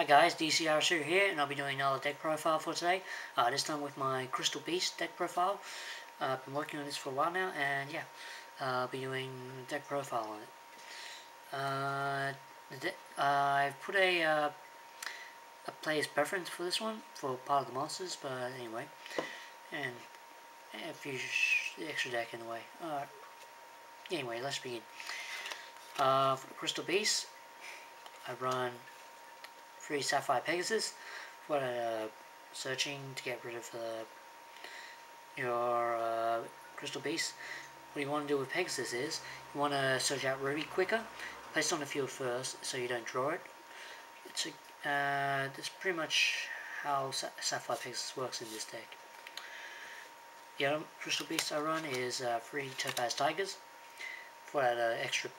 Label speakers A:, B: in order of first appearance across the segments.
A: Hi guys, DCR2 here, and I'll be doing another deck profile for today. Uh, this time with my Crystal Beast deck profile. Uh, I've been working on this for a while now, and yeah, uh, I'll be doing deck profile on it. Uh, I've put a, uh, a player's preference for this one, for part of the monsters, but anyway. And a few extra deck in the way. Alright. Anyway, let's begin. Uh, for Crystal Beast, I run free Sapphire Pegasus for uh, searching to get rid of the, your uh, Crystal Beast. What you want to do with Pegasus is, you want to search out Ruby quicker, place it on the field first so you don't draw it. It's a, uh, that's pretty much how Sa Sapphire Pegasus works in this deck. The other Crystal Beast I run is uh, free Topaz Tigers for that uh, extra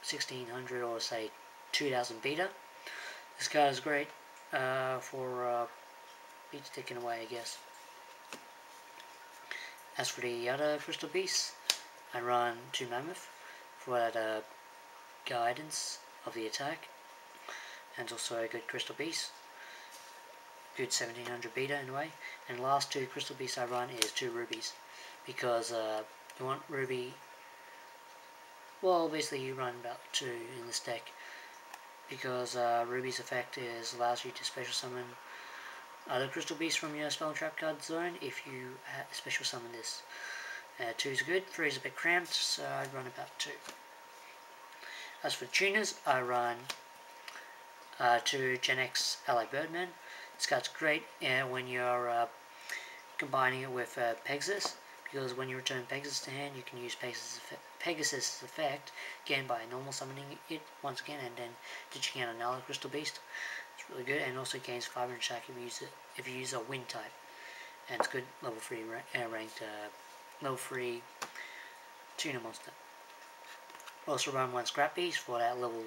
A: 1600 or say 2000 beater. This card is great uh, for uh, beat sticking away, I guess. As for the other Crystal Beasts, I run two Mammoth for that uh, guidance of the attack, and also a good Crystal Beast. Good 1700 beater in a way. And the last two Crystal Beasts I run is two Rubies, because uh, you want Ruby well, basically you run about two in this deck because uh, Ruby's effect is allows you to special summon other crystal beasts from your spell and trap card zone if you special summon this. Uh, two is good, three is a bit cramped, so I'd run about two. As for tuners, I run uh, two Genex Ally Birdman. This card's great uh, when you're uh, combining it with uh, Pegasus because when you return Pegasus to hand, you can use Pegasus effect, effect again by normal summoning it once again and then ditching out another Crystal Beast. It's really good and also gains 500 attack if you use it if you use a Wind type, and it's good level three uh, ranked uh, level three tuner monster. Also run one Scrap Beast for that level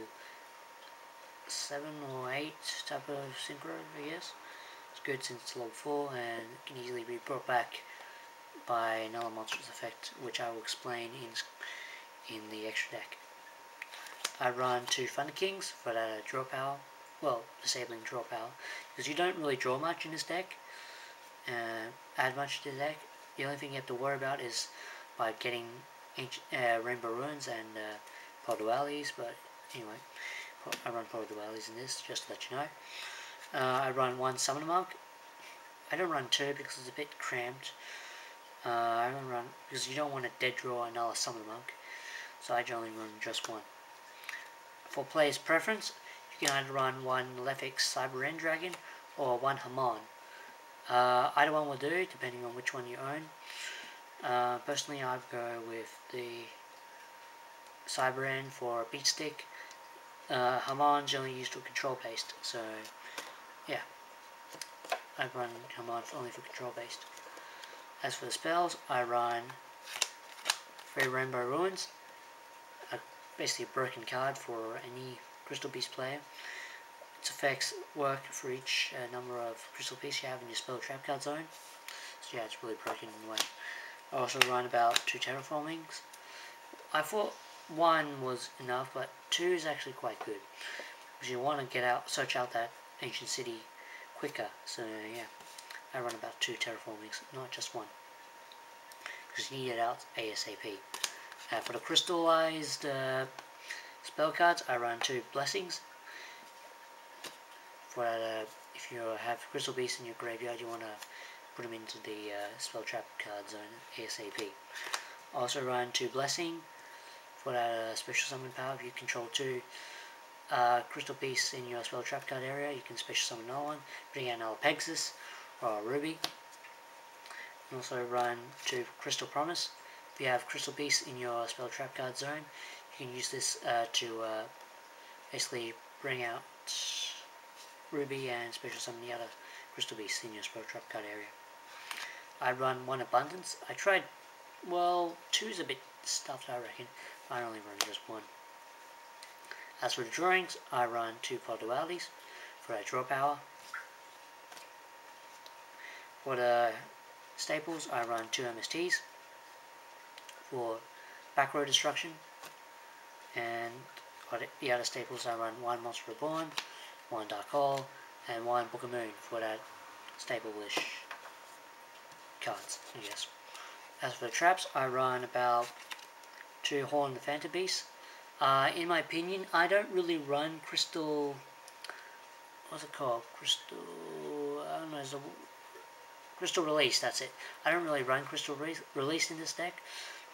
A: seven or eight type of synchro, I guess. It's good since it's level four and can easily be brought back by another monstrous effect, which I will explain in, in the extra deck. I run two Thunder Kings for that draw power, well, disabling draw power, because you don't really draw much in this deck, uh, add much to the deck. The only thing you have to worry about is by getting uh, Rainbow Ruins and uh, but anyway, I run Pot of Dualities in this, just to let you know. Uh, I run one Summoner Monk. I don't run two because it's a bit cramped. Uh, I run, because you don't want to dead draw another Summon Monk, so I generally run just one. For player's preference, you can either run one Malefic Cyber End Dragon or one Hamon. Uh, either one will do, depending on which one you own. Uh, personally, I go with the Cyber End for Beat Stick. Uh, generally used for control based, so yeah. I run Hamon only for control based. As for the spells, I run Free Rainbow Ruins, a, basically a broken card for any Crystal Beast player. Its effects work for each uh, number of Crystal Beasts you have in your spell trap card zone. So yeah, it's really broken in a way. I also run about two terraformings. I thought one was enough, but two is actually quite good. Because you want to get out, search out that ancient city quicker. So yeah. I run about two terraformings, not just one. Because you need it out ASAP. Uh, for the crystallized uh, spell cards, I run two blessings. For uh, if you have crystal beasts in your graveyard, you want to put them into the uh, spell trap card zone ASAP. Also run two blessing for that uh, special summon power. If you control two uh, crystal beasts in your spell trap card area, you can special summon another one. Bring out another Pegasus uh, Ruby. You also run two Crystal Promise. If you have Crystal Beast in your spell trap card zone, you can use this uh, to uh, basically bring out Ruby and special summon the other Crystal Beasts in your spell trap card area. I run one Abundance. I tried, well, two is a bit stuffed I reckon. I only run just one. As for the drawings, I run two Pot of Dualities for a draw power for the staples, I run two MSTs for back row destruction, and for the other staples, I run one Monster Reborn, one Dark Hole, and one Book of Moon for that staple-ish cards, I guess. As for the traps, I run about two Horn the Phantom Beast. Uh, in my opinion, I don't really run Crystal... What's it called? Crystal... I don't know, Crystal Release, that's it. I don't really run Crystal Re Release in this deck,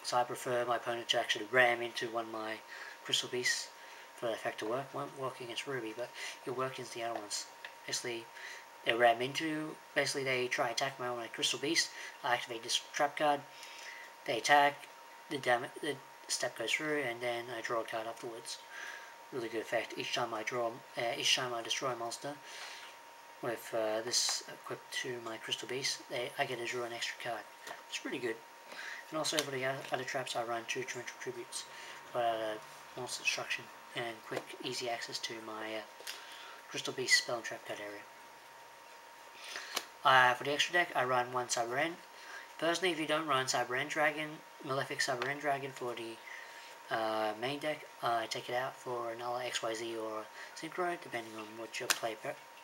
A: so I prefer my opponent to actually ram into one of my Crystal Beasts for the effect to work. Won't work against Ruby, but it'll work against the other ones. Basically, they ram into, basically they try attack my own Crystal Beast, I activate this trap card, they attack, the, damage, the step goes through, and then I draw a card afterwards. Really good effect. Each time I draw, uh, each time I destroy a monster, with uh, this equipped to my Crystal Beast, they, I get to draw an extra card. It's pretty good. And also for the other traps, I run two Torrential Tributes for uh, monster destruction and quick, easy access to my uh, Crystal Beast spell and trap card area. Uh, for the extra deck, I run one Cyber End. Personally, if you don't run Cyber End Dragon, Malefic Cyber End Dragon for the uh, main deck, I take it out for another XYZ or Synchro, depending on what your play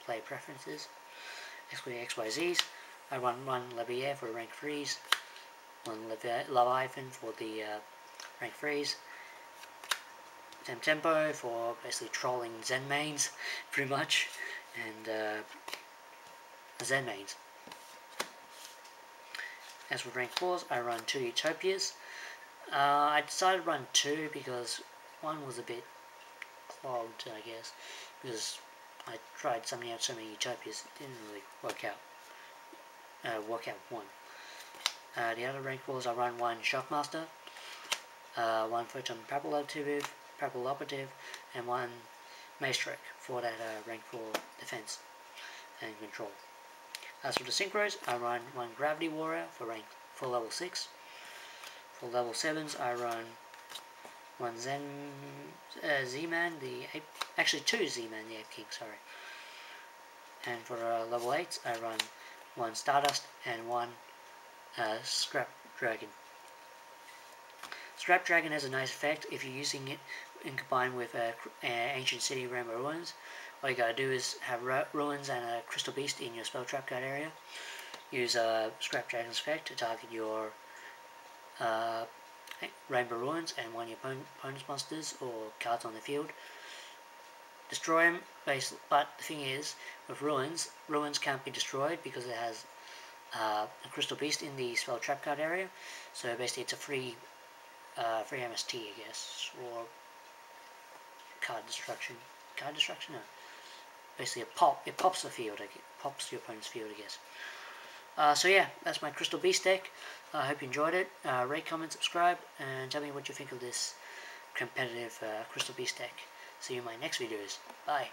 A: play preferences. Excluding XYZs, I run one Leviair for rank freeze, one Leviathan for the uh, rank freeze, Temtempo for basically trolling Zenmaines, pretty much, and uh, Zenmaines. As for rank 4s, I run two Utopias. Uh, I decided to run two because one was a bit clogged, I guess, because I tried something out so many utopias, it didn't really work out. Uh, work out one. Uh, the other rank was I run one Shockmaster, uh, one Photon Papilloperative, Papilloperative, and one Maestro for that uh, rank 4 defense and control. As for the synchros, I run one Gravity Warrior for rank for level 6. For level 7s, I run one Zen uh, Zeman, the Ape, actually two Zeman, Ape King, sorry. And for uh, level 8, I run one Stardust and one uh, Scrap Dragon. Scrap Dragon has a nice effect if you're using it in combined with uh, Ancient City Rainbow Ruins. All you gotta do is have Ruins and a Crystal Beast in your spell trap card area. Use a Scrap Dragon's effect to target your uh, Rainbow Ruins and one of your opponent's monsters or cards on the field. Destroy them, but the thing is, with Ruins, Ruins can't be destroyed because it has uh, a Crystal Beast in the spell trap card area. So basically it's a free, uh, free MST, I guess, or card destruction. Card destruction? No. Basically it, pop, it pops the field, it pops your opponent's field, I guess. Uh, so yeah, that's my Crystal Beast deck. I hope you enjoyed it. Uh, rate, comment, subscribe, and tell me what you think of this competitive uh, Crystal Beast deck. See you in my next videos. Bye.